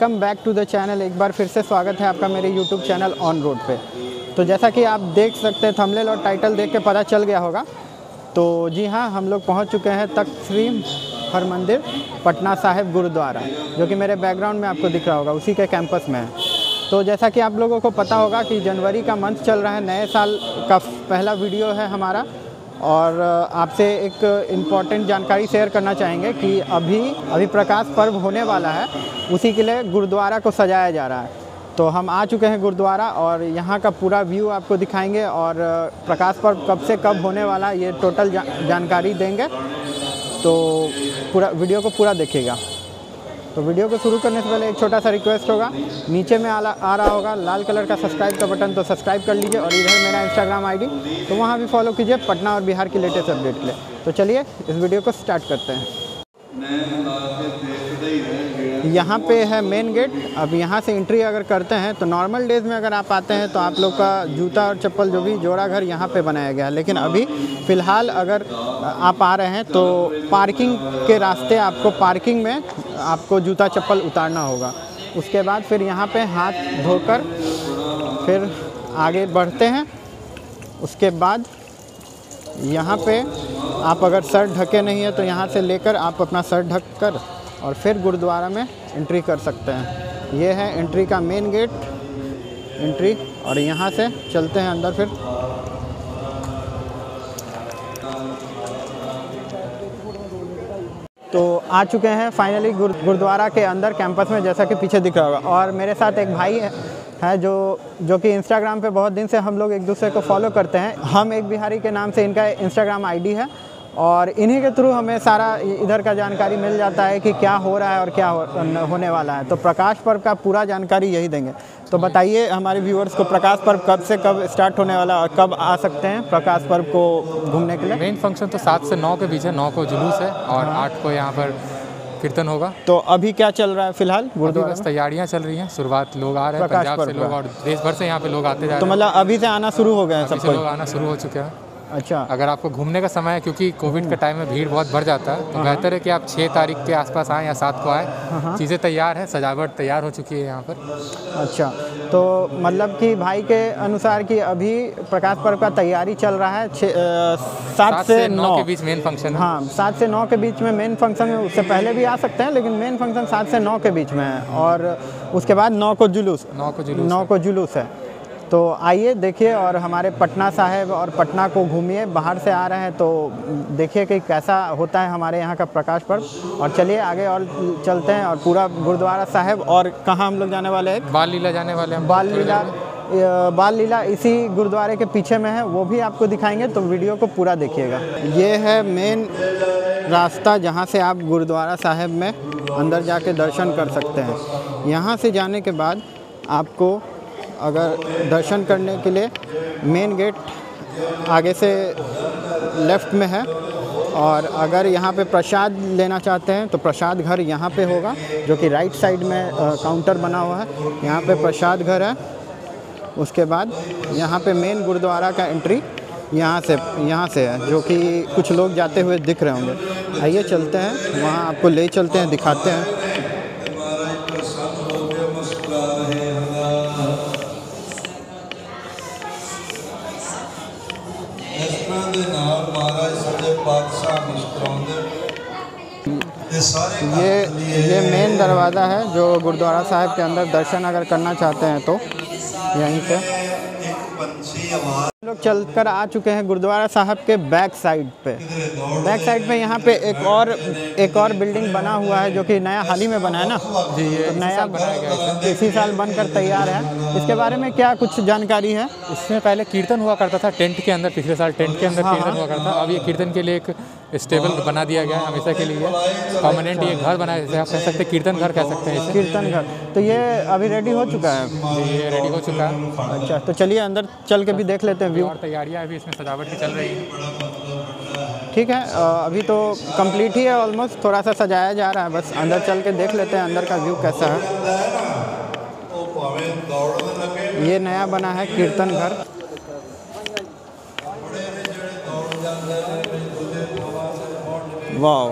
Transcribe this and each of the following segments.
Welcome back to the channel. एक बार फिर से स्वागत है आपका मेरे यूट्यूब चैनल ऑन रोड पे। तो जैसा कि आप देख सकते हैं थंबनेल और टाइटल देख के पता चल गया होगा। तो जी हाँ हम लोग पहुँच चुके हैं तख्त श्री हर मंदिर, पटना साहिब गुरुद्वारा, जो कि मेरे बैकग्राउंड में आपको दिख रहा होगा, उसी के कैंपस में है। तो जैसा कि आप लोगों को पता होगा कि जनवरी का मंथ चल रहा है, नए साल का पहला वीडियो है हमारा। और आपसे एक इंपॉर्टेंट जानकारी शेयर करना चाहेंगे कि अभी अभी प्रकाश पर्व होने वाला है उसी के लिए गुरुद्वारा को सजाया जा रहा है। तो हम आ चुके हैं गुरुद्वारा और यहाँ का पूरा व्यू आपको दिखाएँगे और प्रकाश पर्व कब से कब होने वाला ये टोटल जा, जानकारी देंगे। तो पूरा वीडियो को पूरा देखिएगा। तो वीडियो को शुरू करने से पहले एक छोटा सा रिक्वेस्ट होगा। नीचे में आ, आ रहा होगा लाल कलर का सब्सक्राइब का बटन तो सब्सक्राइब कर लीजिए और इधर मेरा इंस्टाग्राम आईडी तो वहाँ भी फॉलो कीजिए पटना और बिहार की लेटेस्ट अपडेट के लिए। तो चलिए इस वीडियो को स्टार्ट करते हैं। यहाँ पे है मेन गेट अब यहाँ से एंट्री अगर करते हैं तो नॉर्मल डेज़ में अगर आप आते हैं तो आप लोग का जूता और चप्पल जो भी जोड़ा घर यहाँ पे बनाया गया है। लेकिन अभी फ़िलहाल अगर आप आ रहे हैं तो पार्किंग के रास्ते आपको पार्किंग में आपको जूता चप्पल उतारना होगा। उसके बाद फिर यहाँ पे हाथ धोकर फिर आगे बढ़ते हैं। उसके बाद यहाँ पे आप अगर सर ढके नहीं है तो यहाँ से लेकर आप अपना सर ढक कर और फिर गुरुद्वारा में एंट्री कर सकते हैं। ये है एंट्री का मेन गेट एंट्री और यहाँ से चलते हैं अंदर फिर। तो आ चुके हैं फाइनली गुरुद्वारा के अंदर कैंपस में, जैसा कि पीछे दिख रहा होगा। और मेरे साथ एक भाई है है जो जो कि इंस्टाग्राम पे बहुत दिन से हम लोग एक दूसरे को फॉलो करते हैं। हम एक बिहारी के नाम से इनका इंस्टाग्राम आईडी है। और इन्हीं के थ्रू हमें सारा इधर का जानकारी मिल जाता है कि क्या हो रहा है और क्या हो, होने वाला है। तो प्रकाश पर्व का पूरा जानकारी यही देंगे। तो बताइए हमारे व्यूअर्स को प्रकाश पर्व कब से कब स्टार्ट होने वाला है और कब आ सकते हैं प्रकाश पर्व को घूमने के लिए? मेन फ़ंक्शन तो सात से नौ के बीच है नौ को जुलूस है और आठ को यहाँ पर कीर्तन होगा। तो अभी क्या चल रहा है फ़िलहाल अभी बस तैयारियाँ चल रही हैं शुरुआत लोग आ रहे हैं पंजाब से लोग और देश भर से यहाँ पे लोग आते जा रहे हैं। तो मतलब अभी से आना शुरू हो गया है हैं सब लोग आना शुरू हो चुके हैं। अच्छा। अगर आपको घूमने का समय है क्योंकि कोविड के टाइम में भीड़ बहुत बढ़ जाता है तो बेहतर है कि आप छः तारीख के आसपास आएँ या सात को आए। चीज़ें तैयार हैं सजावट तैयार हो चुकी है यहाँ पर। अच्छा तो मतलब कि भाई के अनुसार कि अभी प्रकाश पर्व का तैयारी चल रहा है छः सात से नौ के बीच मेन फ़ंक्शन हाँ। सात से नौ के बीच में मेन फ़ंक्शन है उससे पहले भी आ सकते हैं लेकिन मेन फ़ंक्शन सात से नौ के बीच में है और उसके बाद नौ को जुलूस। नौ को जुलूस नौ को जुलूस है। तो आइए देखिए और हमारे पटना साहेब और पटना को घूमिए बाहर से आ रहे हैं तो देखिए कि कैसा होता है हमारे यहाँ का प्रकाश पर्व। और चलिए आगे और चलते हैं और पूरा गुरुद्वारा साहेब और कहाँ हम लोग जाने वाले हैं? बाल लीला जाने वाले हैं। बाल लीला बाल लीला इसी गुरुद्वारे के पीछे में है वो भी आपको दिखाएँगे तो वीडियो को पूरा देखिएगा। ये है मेन रास्ता जहाँ से आप गुरुद्वारा साहिब में अंदर जाके दर्शन कर सकते हैं। यहाँ से जाने के बाद आपको अगर दर्शन करने के लिए मेन गेट आगे से लेफ़्ट में है। और अगर यहाँ पे प्रसाद लेना चाहते हैं तो प्रसाद घर यहाँ पे होगा, जो कि राइट साइड में काउंटर बना हुआ है। यहाँ पे प्रसाद घर है। उसके बाद यहाँ पे मेन गुरुद्वारा का एंट्री यहाँ से यहाँ से है, जो कि कुछ लोग जाते हुए दिख रहे होंगे। आइए चलते हैं, वहाँ आपको ले चलते हैं, दिखाते हैं। ये ये मेन दरवाज़ा है जो गुरुद्वारा साहब के अंदर दर्शन अगर करना चाहते हैं तो यहीं पे। लोग चलकर आ चुके हैं गुरुद्वारा साहब के बैक साइड पे। बैक साइड पे यहाँ पे एक और एक और बिल्डिंग बना हुआ है जो कि नया हाल ही में बना है ना? जी ये तो नया बनाया गया इसी साल बनकर तैयार है। इसके बारे में क्या कुछ जानकारी है? इसमें पहले कीर्तन हुआ करता था टेंट के अंदर पिछले साल टेंट के अंदर हाँ, कीर्तन हाँ। हुआ करता था। अब ये कीर्तन के लिए एक स्टेबल बना दिया गया है हमेशा के लिए। परमानेंट ये घर बनाया जैसे आप कह सकते हैं कीर्तन घर कह सकते हैं कीर्तन घर। तो ये अभी रेडी हो चुका है? ये रेडी हो चुका है। अच्छा तो चलिए अंदर चल के भी देख लेते हैं। व्यू और तैयारियाँ अभी इसमें सजावट की चल रही है। ठीक है अभी तो कंप्लीट ही है ऑलमोस्ट थोड़ा सा सजाया जा रहा है बस अंदर चल के देख लेते हैं अंदर का व्यू कैसा है। ये नया बना है कीर्तन घर। वाह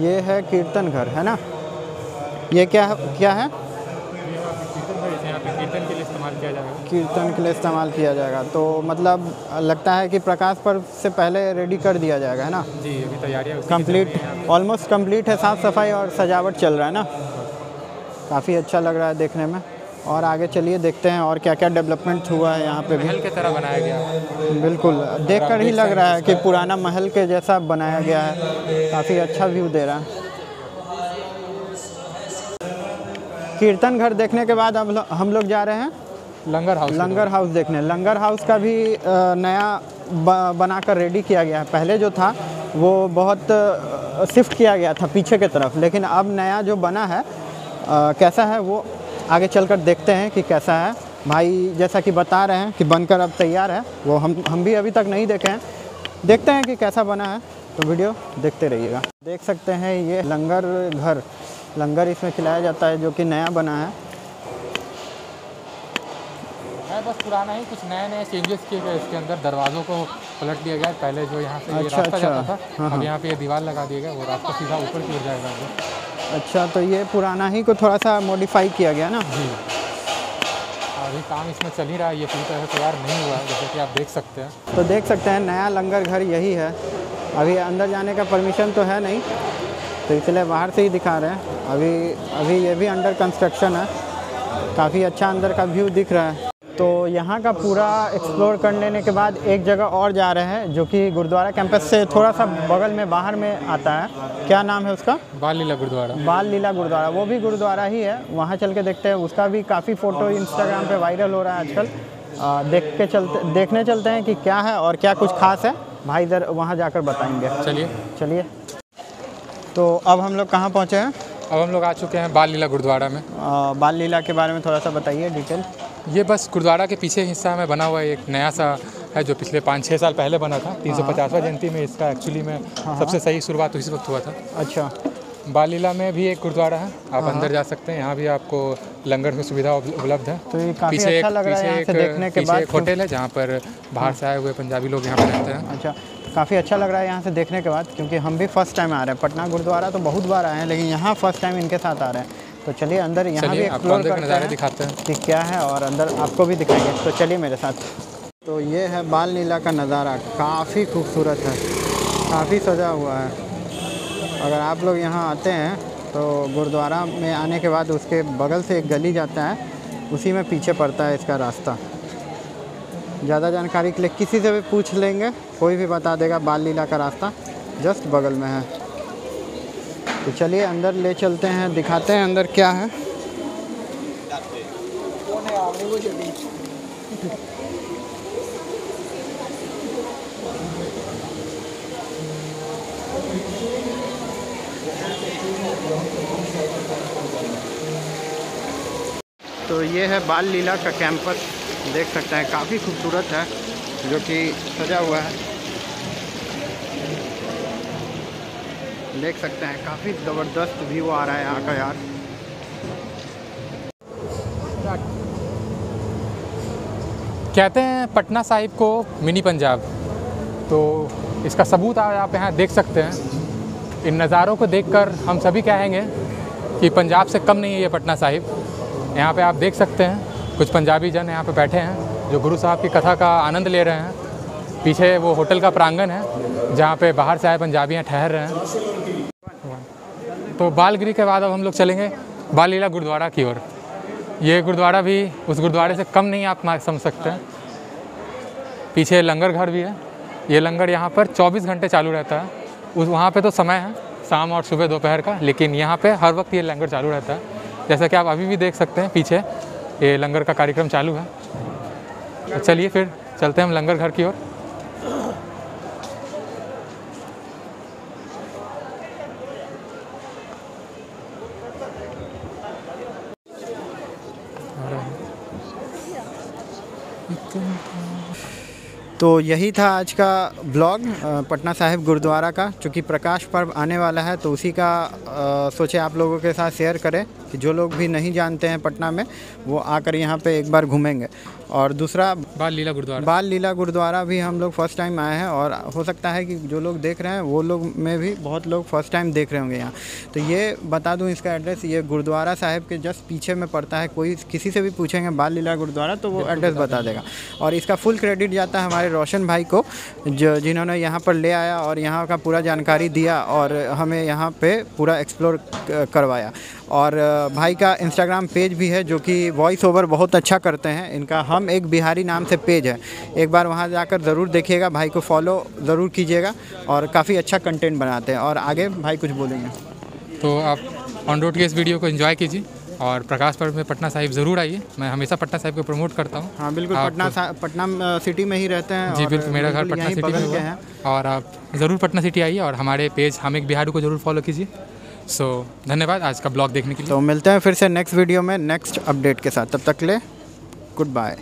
ये है कीर्तन घर है ना? ये क्या क्या है? किया जाएगा? कीर्तन के लिए इस्तेमाल किया जाएगा। तो मतलब लगता है कि प्रकाश पर्व से पहले रेडी कर दिया जाएगा है ना? जी अभी तैयारियाँ कंप्लीट ऑलमोस्ट कंप्लीट है। साफ़ सफ़ाई और सजावट चल रहा है ना? काफ़ी अच्छा लग रहा है देखने में। और आगे चलिए देखते हैं और क्या क्या डेवलपमेंट हुआ है यहाँ पे। भी। महल की तरह बनाया गया। बिल्कुल देखकर ही लग रहा है कि पुराना महल के जैसा बनाया गया है। काफ़ी अच्छा व्यू दे रहा है। कीर्तन घर देखने के बाद अब हम लोग जा रहे हैं। लंगर हाउस लंगर हाउस देखने। लंगर हाउस का भी नया बनाकर रेडी किया गया है। पहले जो था, वो बहुत शिफ्ट किया गया था पीछे की तरफ़। लेकिन अब नया जो बना है कैसा है वो आगे चलकर देखते हैं कि कैसा है। भाई जैसा कि बता रहे हैं कि बनकर अब तैयार है, वो हम हम भी अभी तक नहीं देखे हैं। देखते हैं कि कैसा बना है। तो वीडियो देखते रहिएगा। देख सकते हैं ये लंगर घर। लंगर इसमें खिलाया जाता है जो कि नया बना है। है बस पुराना ही कुछ नए नए चेंजेस किए गए इसके अंदर। दरवाज़ों को पलट दिया गया पहले जो यहाँ से ये अच्छा, रास्ता अच्छा। जाता था हाँ, अब हाँ। यहाँ पे ये दीवार लगा दिया गया वो रास्ता सीधा ऊपर की ओर जाएगा। अच्छा तो ये पुराना ही को थोड़ा सा मॉडिफाई किया गया ना? जी। अभी काम इसमें चल ही रहा है ये पूरी तरह से तैयार नहीं हुआ है जैसे कि आप देख सकते हैं। तो देख सकते हैं नया लंगर घर यही है। अभी अंदर जाने का परमिशन तो है नहीं तो इसलिए बाहर से ही दिखा रहे हैं। अभी अभी ये भी अंडर कंस्ट्रक्शन है। काफ़ी अच्छा अंदर का व्यू दिख रहा है। तो यहाँ का पूरा एक्सप्लोर कर लेने के बाद एक जगह और जा रहे हैं जो कि गुरुद्वारा कैंपस से थोड़ा सा बगल में बाहर में आता है। क्या नाम है उसका? बाल लीला गुरुद्वारा। बाल लीला गुरुद्वारा। वो भी गुरुद्वारा ही है। वहाँ चल के देखते हैं। उसका भी काफ़ी फ़ोटो इंस्टाग्राम पे वायरल हो रहा है आजकल। आ, देख के चलते देखने चलते हैं कि क्या है और क्या कुछ खास है। भाई इधर वहाँ जाकर बताएँगे। चलिए। चलिए। तो अब हम लोग कहाँ पहुँचे हैं? अब हम लोग आ चुके हैं बाल लीला गुरुद्वारा में। बाल लीला के बारे में थोड़ा सा बताइए डिटेल ये बस गुरुद्वारा के पीछे हिस्सा में बना हुआ एक नया सा है जो पिछले पाँच छः साल पहले बना था। तीन सौ पचासवा जयंती में इसका एक्चुअली में सबसे सही शुरुआत उसी वक्त हुआ था। अच्छा। बालीला में भी एक गुरुद्वारा है आप अंदर जा सकते हैं यहाँ भी आपको लंगर की सुविधा उपलब्ध है। तो ये काफ़ी पीछे अच्छा लग रहा है एक देखने के पीछे बाद। एक होटल है जहाँ पर बाहर से आए हुए पंजाबी लोग यहाँ पर रहते हैं। अच्छा काफ़ी अच्छा लग रहा है यहाँ से देखने के बाद क्योंकि हम भी फ़र्स्ट टाइम आ रहे हैं। पटना गुरुद्वारा तो बहुत बार आए हैं लेकिन यहाँ फ़र्स्ट टाइम इनके साथ आ रहे हैं। तो चलिए अंदर यहाँ भी एक्सप्लोर करते हैं दिखाते हैं। कि क्या है और अंदर आपको भी दिखाएँगे। तो चलिए मेरे साथ। तो ये है बाल लीला का नज़ारा। काफ़ी खूबसूरत है। काफ़ी सजा हुआ है। अगर आप लोग यहाँ आते हैं तो गुरुद्वारा में आने के बाद उसके बगल से एक गली जाता है। उसी में पीछे पड़ता है इसका रास्ता। ज़्यादा जानकारी के लिए किसी से भी पूछ लेंगे। कोई भी बता देगा बाल लीला का रास्ता जस्ट बगल में है। तो चलिए अंदर ले चलते हैं, दिखाते हैं अंदर क्या है। तो ये है बाल लीला का कैंपस, देख सकते हैं, काफ़ी खूबसूरत है, जो कि सजा हुआ है। देख सकते हैं, काफ़ी ज़बरदस्त व्यू आ रहा है यहाँ का यार। कहते हैं पटना साहिब को मिनी पंजाब। तो इसका सबूत आप यहाँ देख सकते हैं। इन नज़ारों को देखकर हम सभी कहेंगे कि पंजाब से कम नहीं है ये पटना साहिब। यहाँ पे आप देख सकते हैं, कुछ पंजाबी जन यहाँ पे बैठे हैं जो गुरु साहब की कथा का आनंद ले रहे हैं। पीछे वो होटल का प्रांगण है, जहाँ पे बाहर से आए पंजाबियाँ ठहर रहे हैं। तो बालगिरी के बाद अब हम लोग चलेंगे बाल लीला गुरुद्वारा की ओर। ये गुरुद्वारा भी उस गुरुद्वारे से कम नहीं आप समझ सकते हैं। पीछे लंगर घर भी है। ये लंगर यहाँ पर 24 घंटे चालू रहता है। उस वहाँ पे तो समय है, शाम और सुबह दोपहर का, लेकिन यहाँ पे हर वक्त ये लंगर चालू रहता है। जैसा कि आप अभी भी देख सकते हैं, पीछे ये लंगर का कार्यक्रम चालू है। तो चलिए फिर चलते हैं हम लंगर घर की ओर। Captain. तो यही था आज का ब्लॉग पटना साहिब गुरुद्वारा का। चूँकि प्रकाश पर्व आने वाला है तो उसी का अ, सोचे आप लोगों के साथ शेयर करें कि जो लोग भी नहीं जानते हैं पटना में वो आकर यहाँ पे एक बार घूमेंगे। और दूसरा बाल लीला गुरुद्वारा। बाल लीला गुरुद्वारा भी हम लोग फ़र्स्ट टाइम आए हैं और हो सकता है कि जो लोग देख रहे हैं वो लोग में भी बहुत लोग फ़र्स्ट टाइम देख रहे होंगे यहाँ। तो ये बता दूँ इसका एड्रेस ये गुरुद्वारा साहिब के जस्ट पीछे में पड़ता है। कोई किसी से भी पूछेंगे बाल लीला गुरुद्वारा तो वो एड्रेस बता देगा। और इसका फुल क्रेडिट जाता है हमारे रोशन भाई को, जो जिन्होंने यहाँ पर ले आया और यहाँ का पूरा जानकारी दिया और हमें यहाँ पे पूरा एक्सप्लोर करवाया। और भाई का इंस्टाग्राम पेज भी है जो कि वॉइस ओवर बहुत अच्छा करते हैं। इनका हम एक बिहारी नाम से पेज है। एक बार वहाँ जाकर ज़रूर देखिएगा, भाई को फॉलो ज़रूर कीजिएगा और काफ़ी अच्छा कंटेंट बनाते हैं। और आगे भाई कुछ बोलेंगे। तो आप ऑन रोड के इस वीडियो को एंजॉय कीजिए। और प्रकाश पर्व में पटना साहिब ज़रूर आइए। मैं हमेशा पटना साहिब को प्रमोट करता हूँ। हाँ बिल्कुल पटना पटना सिटी में ही रहते हैं जी बिल्कुल मेरा घर पटना सिटी में हैं। और आप ज़रूर पटना सिटी आइए और हमारे पेज हम एक बिहारी को ज़रूर फॉलो कीजिए। सो धन्यवाद आज का ब्लॉग देखने के लिए। तो मिलते हैं फिर से नेक्स्ट वीडियो में नेक्स्ट अपडेट के साथ। तब तक ले गुड बाय